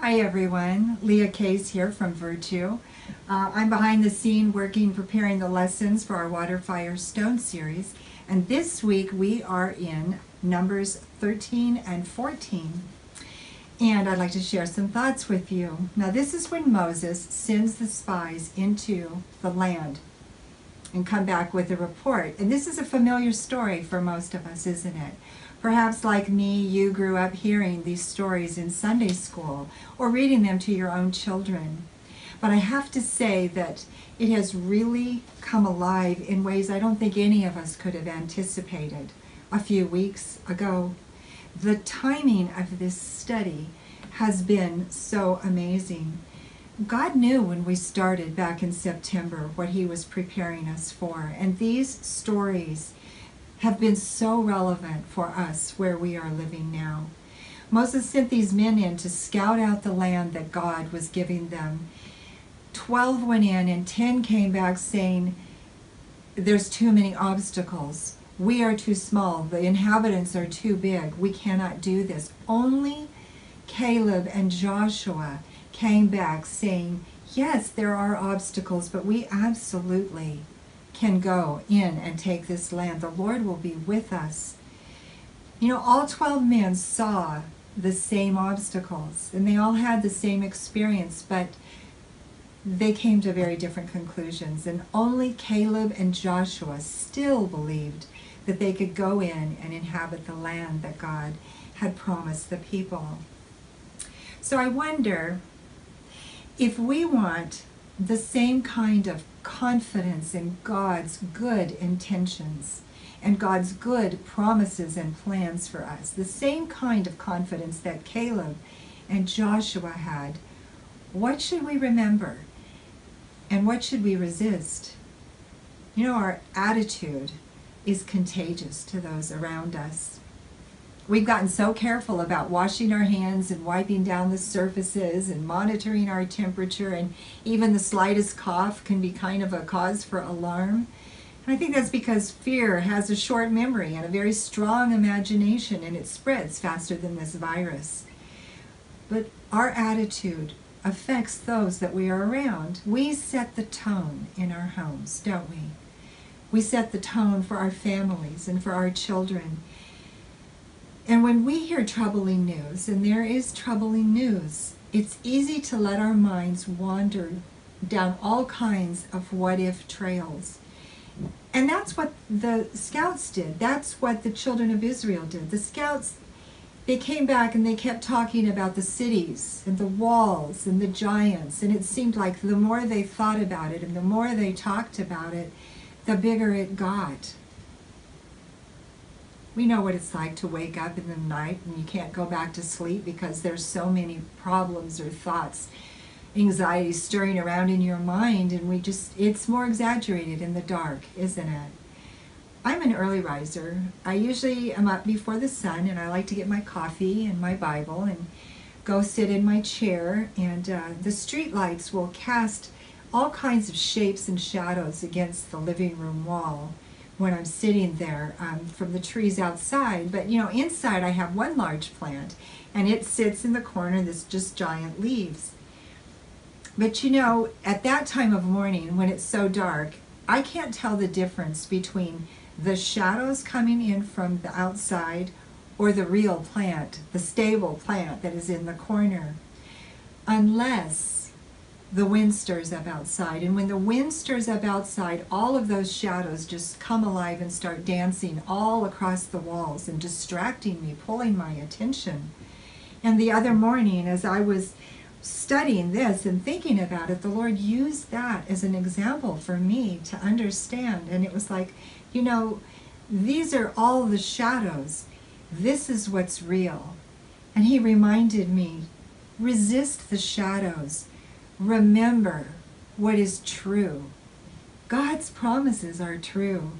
Hi everyone, Leah Case here from Virtue. Uh, I'm behind the scene working preparing the lessons for our Water Fire Stone series and this week we are in Numbers 13 and 14 and I'd like to share some thoughts with you. Now this is when Moses sends the spies into the land and come back with a report. And this is a familiar story for most of us, isn't it? Perhaps like me, you grew up hearing these stories in Sunday school or reading them to your own children. But I have to say that it has really come alive in ways I don't think any of us could have anticipated a few weeks ago. The timing of this study has been so amazing. God knew when we started back in September what he was preparing us for. And these stories have been so relevant for us where we are living now. Moses sent these men in to scout out the land that God was giving them. Twelve went in and ten came back saying, there's too many obstacles. We are too small. The inhabitants are too big. We cannot do this. Only Caleb and Joshua came back saying, yes, there are obstacles, but we absolutely can go in and take this land. The Lord will be with us. You know, all 12 men saw the same obstacles and they all had the same experience, but they came to very different conclusions. And only Caleb and Joshua still believed that they could go in and inhabit the land that God had promised the people. So I wonder if we want the same kind of confidence in God's good intentions and God's good promises and plans for us. The same kind of confidence that Caleb and Joshua had. What should we remember? And what should we resist? You know, our attitude is contagious to those around us. We've gotten so careful about washing our hands and wiping down the surfaces and monitoring our temperature and even the slightest cough can be kind of a cause for alarm. And I think that's because fear has a short memory and a very strong imagination and it spreads faster than this virus. But our attitude affects those that we are around. We set the tone in our homes, don't we? We set the tone for our families and for our children. And when we hear troubling news, and there is troubling news, it's easy to let our minds wander down all kinds of what if trails. And that's what the scouts did. That's what the children of Israel did. The scouts, they came back and they kept talking about the cities and the walls and the giants. And it seemed like the more they thought about it and the more they talked about it, the bigger it got. We know what it's like to wake up in the night and you can't go back to sleep because there's so many problems or thoughts, anxiety stirring around in your mind and we just, it's more exaggerated in the dark, isn't it? I'm an early riser. I usually am up before the sun and I like to get my coffee and my Bible and go sit in my chair and uh, the street lights will cast all kinds of shapes and shadows against the living room wall when I'm sitting there um, from the trees outside. But you know, inside I have one large plant and it sits in the corner that's just giant leaves. But you know, at that time of morning when it's so dark, I can't tell the difference between the shadows coming in from the outside or the real plant, the stable plant that is in the corner, unless the wind stirs up outside. And when the wind stirs up outside, all of those shadows just come alive and start dancing all across the walls and distracting me, pulling my attention. And the other morning, as I was studying this and thinking about it, the Lord used that as an example for me to understand. And it was like, you know, these are all the shadows. This is what's real. And He reminded me resist the shadows remember what is true. God's promises are true.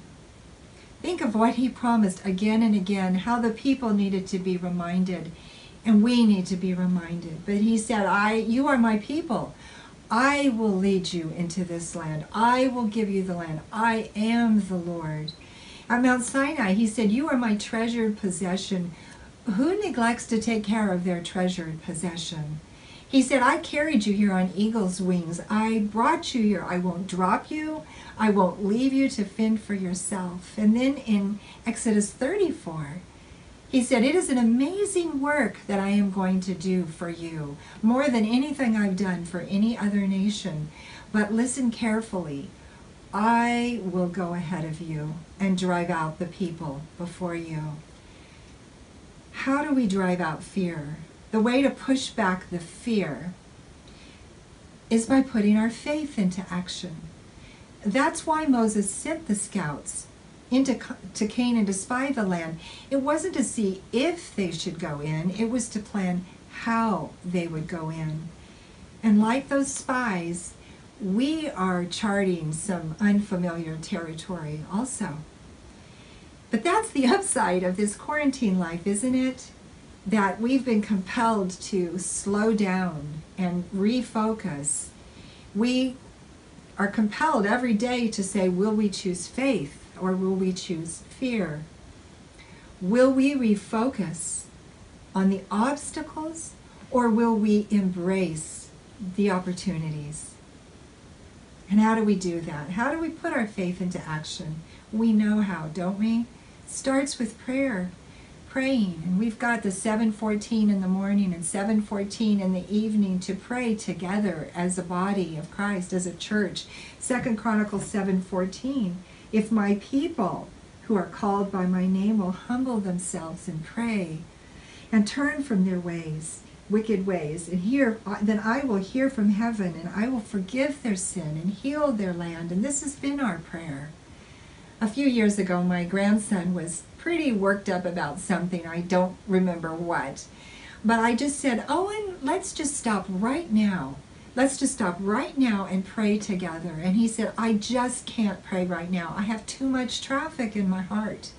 Think of what he promised again and again, how the people needed to be reminded, and we need to be reminded. But he said, I, you are my people. I will lead you into this land. I will give you the land. I am the Lord. At Mount Sinai, he said, you are my treasured possession. Who neglects to take care of their treasured possession? He said, I carried you here on eagle's wings. I brought you here. I won't drop you. I won't leave you to fend for yourself. And then in Exodus 34, he said, It is an amazing work that I am going to do for you, more than anything I've done for any other nation. But listen carefully. I will go ahead of you and drive out the people before you. How do we drive out fear? The way to push back the fear is by putting our faith into action. That's why Moses sent the scouts into to Canaan to spy the land. It wasn't to see if they should go in, it was to plan how they would go in. And like those spies, we are charting some unfamiliar territory also. But that's the upside of this quarantine life, isn't it? That we've been compelled to slow down and refocus. We are compelled every day to say, will we choose faith or will we choose fear? Will we refocus on the obstacles or will we embrace the opportunities? And how do we do that? How do we put our faith into action? We know how, don't we? Starts with prayer, praying. And we've got the 714 in the morning and 714 in the evening to pray together as a body of Christ, as a church. Second Chronicles 714. If my people who are called by my name will humble themselves and pray and turn from their ways, wicked ways, and hear, then I will hear from heaven and I will forgive their sin and heal their land. And this has been our prayer. A few years ago, my grandson was pretty worked up about something. I don't remember what. But I just said, Owen, let's just stop right now. Let's just stop right now and pray together. And he said, I just can't pray right now. I have too much traffic in my heart.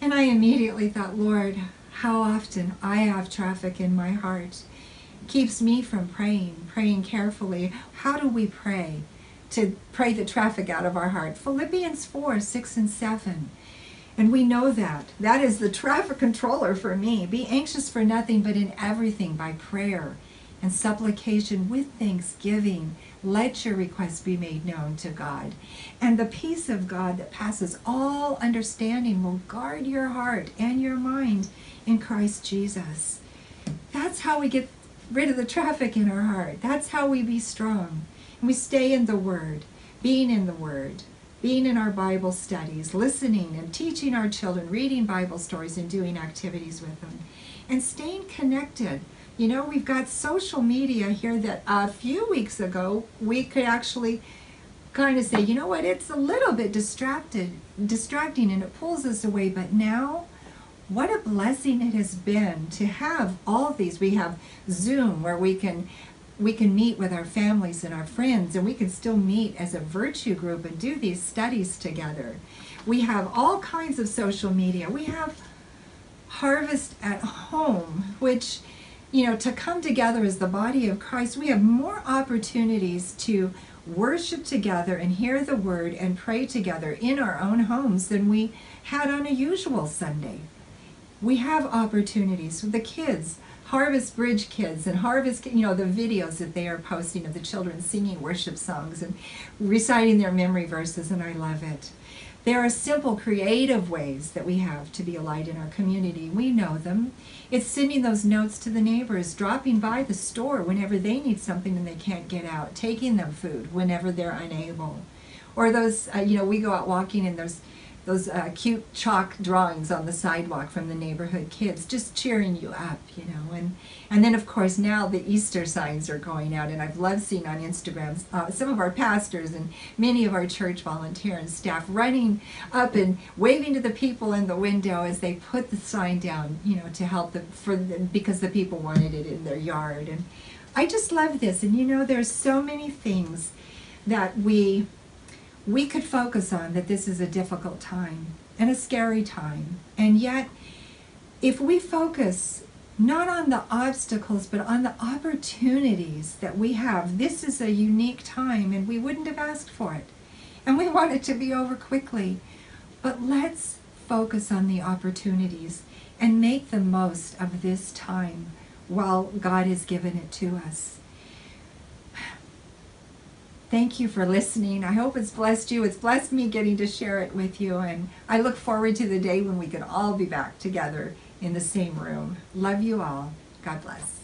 And I immediately thought, Lord, how often I have traffic in my heart keeps me from praying, praying carefully. How do we pray? To pray the traffic out of our heart. Philippians 4, 6, and 7. And we know that. That is the traffic controller for me. Be anxious for nothing, but in everything by prayer and supplication with thanksgiving. Let your requests be made known to God. And the peace of God that passes all understanding will guard your heart and your mind in Christ Jesus. That's how we get rid of the traffic in our heart. That's how we be strong. We stay in the Word, being in the Word, being in our Bible studies, listening and teaching our children, reading Bible stories and doing activities with them, and staying connected. You know, we've got social media here that a few weeks ago we could actually kind of say, you know what, it's a little bit distracted, distracting and it pulls us away, but now what a blessing it has been to have all these. We have Zoom where we can we can meet with our families and our friends and we can still meet as a virtue group and do these studies together. We have all kinds of social media. We have Harvest at Home, which, you know, to come together as the body of Christ, we have more opportunities to worship together and hear the word and pray together in our own homes than we had on a usual Sunday we have opportunities for the kids harvest bridge kids and harvest you know the videos that they are posting of the children singing worship songs and reciting their memory verses and i love it. There are simple creative ways that we have to be a light in our community. We know them. It's sending those notes to the neighbors dropping by the store whenever they need something and they can't get out taking them food whenever they're unable. Or those uh, you know we go out walking and there's those uh, cute chalk drawings on the sidewalk from the neighborhood kids, just cheering you up, you know. And and then of course now the Easter signs are going out, and I've loved seeing on Instagram uh, some of our pastors and many of our church volunteer and staff running up and waving to the people in the window as they put the sign down, you know, to help them for the, because the people wanted it in their yard. And I just love this, and you know, there's so many things that we we could focus on that this is a difficult time and a scary time. And yet, if we focus not on the obstacles, but on the opportunities that we have, this is a unique time and we wouldn't have asked for it. And we want it to be over quickly. But let's focus on the opportunities and make the most of this time while God has given it to us. Thank you for listening. I hope it's blessed you. It's blessed me getting to share it with you. And I look forward to the day when we can all be back together in the same room. Love you all. God bless.